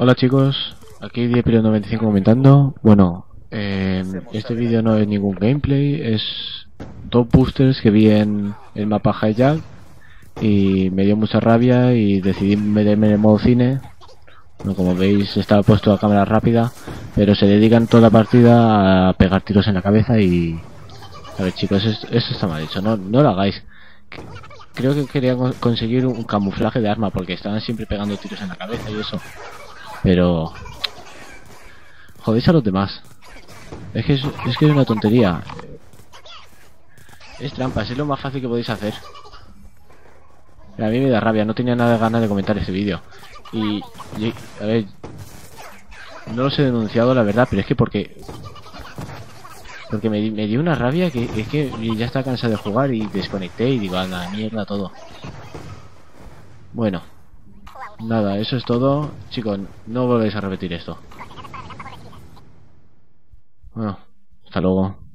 Hola chicos, aquí Diepiro95 comentando. Bueno, eh, este vídeo no es ningún gameplay, es dos boosters que vi en el mapa Hijack y me dio mucha rabia y decidí meterme en el modo cine. Bueno, como veis estaba puesto a cámara rápida, pero se dedican toda la partida a pegar tiros en la cabeza y... A ver chicos, esto, está mal hecho, no, no lo hagáis. Creo que quería conseguir un camuflaje de arma porque estaban siempre pegando tiros en la cabeza y eso. Pero... Jodéis a los demás. Es que es, que es una tontería. Es trampa, es lo más fácil que podéis hacer. A mí me da rabia, no tenía nada de ganas de comentar este vídeo. Y, a ver, no los he denunciado la verdad, pero es que porque... Porque me, me dio una rabia que es que ya está cansado de jugar y desconecté y digo, a la mierda todo. Bueno. Nada, eso es todo. Chicos, no volvéis a repetir esto. Bueno, hasta luego.